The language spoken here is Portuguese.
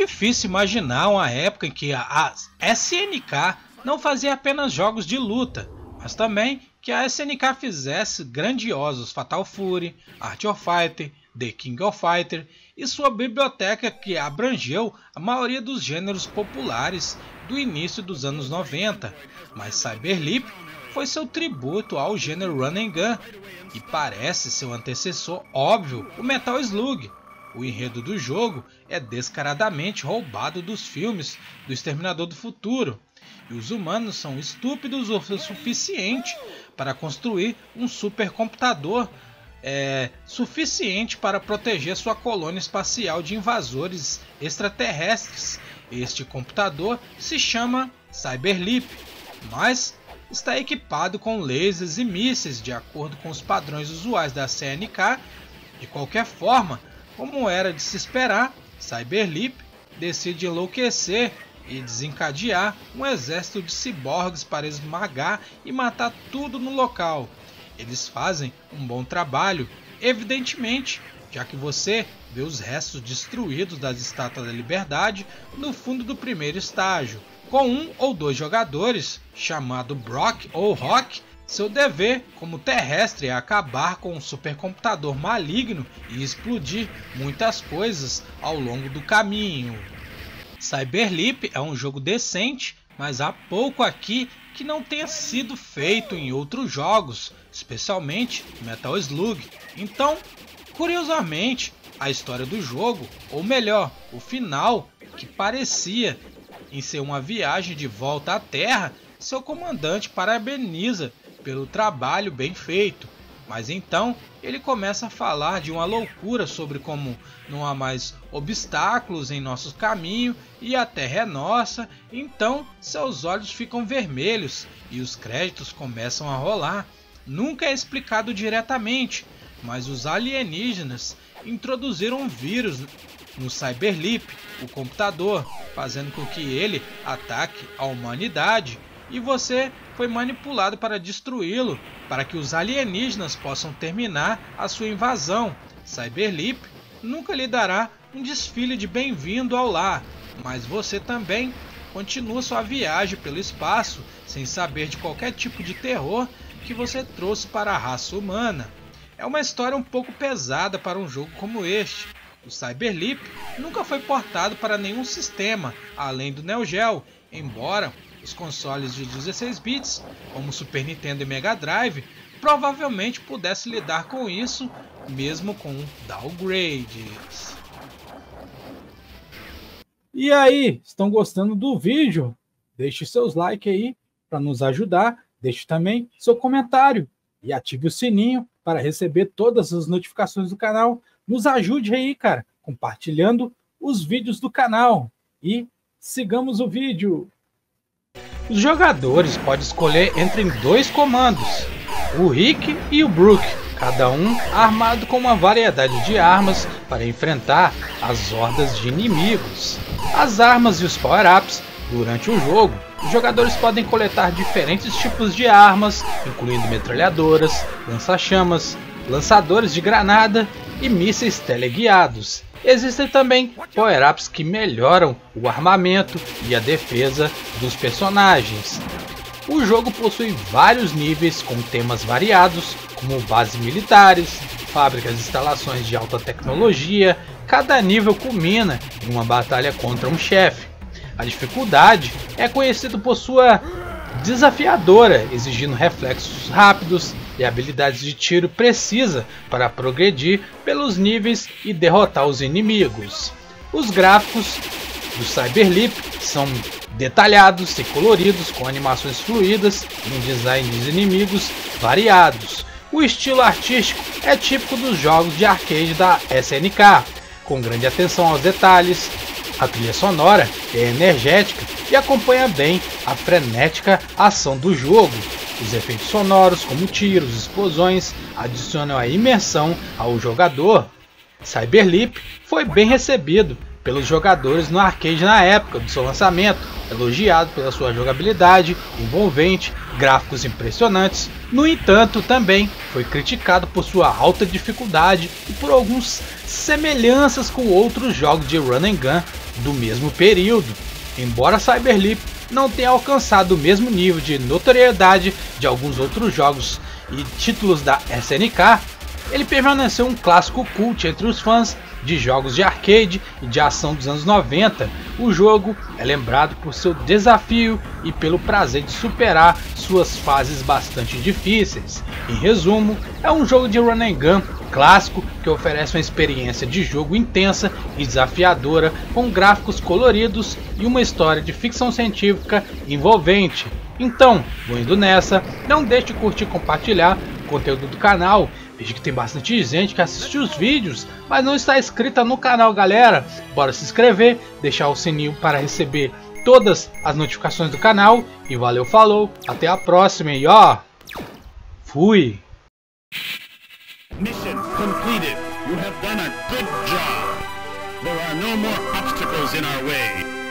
difícil imaginar uma época em que a SNK não fazia apenas jogos de luta, mas também que a SNK fizesse grandiosos Fatal Fury, Art of Fighter, The King of Fighter e sua biblioteca que abrangeu a maioria dos gêneros populares do início dos anos 90, mas Cyberleap foi seu tributo ao gênero Run and Gun e parece seu antecessor óbvio, o Metal Slug. O enredo do jogo é descaradamente roubado dos filmes do Exterminador do Futuro, e os humanos são estúpidos o suficiente para construir um supercomputador é, suficiente para proteger sua colônia espacial de invasores extraterrestres. Este computador se chama Cyberleap, mas está equipado com lasers e mísseis de acordo com os padrões usuais da CNK. De qualquer forma, como era de se esperar, Cyberleap decide enlouquecer e desencadear um exército de ciborgues para esmagar e matar tudo no local. Eles fazem um bom trabalho, evidentemente, já que você vê os restos destruídos das estátuas da liberdade no fundo do primeiro estágio. Com um ou dois jogadores, chamado Brock ou Rock, seu dever como terrestre é acabar com um supercomputador maligno e explodir muitas coisas ao longo do caminho. Cyberleap é um jogo decente, mas há pouco aqui que não tenha sido feito em outros jogos, especialmente Metal Slug. Então, curiosamente, a história do jogo, ou melhor, o final, que parecia em ser uma viagem de volta à Terra, seu comandante parabeniza pelo trabalho bem feito. Mas então ele começa a falar de uma loucura sobre como não há mais obstáculos em nosso caminho e a terra é nossa. Então seus olhos ficam vermelhos e os créditos começam a rolar. Nunca é explicado diretamente, mas os alienígenas introduziram um vírus no Cyberleap, o computador, fazendo com que ele ataque a humanidade e você foi manipulado para destruí-lo, para que os alienígenas possam terminar a sua invasão. Cyberleap nunca lhe dará um desfile de bem-vindo ao lar, mas você também continua sua viagem pelo espaço sem saber de qualquer tipo de terror que você trouxe para a raça humana. É uma história um pouco pesada para um jogo como este. O Cyberleap nunca foi portado para nenhum sistema além do Neo Geo, embora os consoles de 16 bits, como Super Nintendo e Mega Drive, provavelmente pudesse lidar com isso, mesmo com downgrades. E aí, estão gostando do vídeo? Deixe seus likes aí para nos ajudar. Deixe também seu comentário e ative o sininho para receber todas as notificações do canal. Nos ajude aí, cara, compartilhando os vídeos do canal. E sigamos o vídeo. Os jogadores podem escolher entre dois comandos, o Rick e o Brook, cada um armado com uma variedade de armas para enfrentar as hordas de inimigos. As armas e os power-ups durante o jogo, os jogadores podem coletar diferentes tipos de armas, incluindo metralhadoras, lança-chamas, lançadores de granada e mísseis teleguiados. Existem também power-ups que melhoram o armamento e a defesa dos personagens. O jogo possui vários níveis com temas variados, como bases militares, fábricas e instalações de alta tecnologia. Cada nível culmina em uma batalha contra um chefe. A dificuldade é conhecido por sua desafiadora, exigindo reflexos rápidos e habilidades de tiro precisa para progredir pelos níveis e derrotar os inimigos. Os gráficos do Cyberleap são detalhados e coloridos com animações fluídas e um design dos inimigos variados. O estilo artístico é típico dos jogos de arcade da SNK, com grande atenção aos detalhes, a trilha sonora é energética e acompanha bem a frenética ação do jogo. Os efeitos sonoros, como tiros, explosões, adicionam a imersão ao jogador. Cyberleap foi bem recebido pelos jogadores no arcade na época do seu lançamento, elogiado pela sua jogabilidade envolvente, gráficos impressionantes. No entanto, também foi criticado por sua alta dificuldade e por algumas semelhanças com outros jogos de run and gun do mesmo período. Embora Cyberleap não tenha alcançado o mesmo nível de notoriedade de alguns outros jogos e títulos da SNK, ele permaneceu um clássico cult entre os fãs de jogos de arcade e de ação dos anos 90. O jogo é lembrado por seu desafio e pelo prazer de superar suas fases bastante difíceis. Em resumo, é um jogo de run and gun clássico que oferece uma experiência de jogo intensa e desafiadora, com gráficos coloridos e uma história de ficção científica envolvente. Então, vou indo nessa, não deixe de curtir e compartilhar o conteúdo do canal. Vejo que tem bastante gente que assiste os vídeos, mas não está inscrita no canal, galera. Bora se inscrever, deixar o sininho para receber todas as notificações do canal. E valeu, falou, até a próxima e ó, fui! Mission completed. You have done a good job. There are no more obstacles in our way.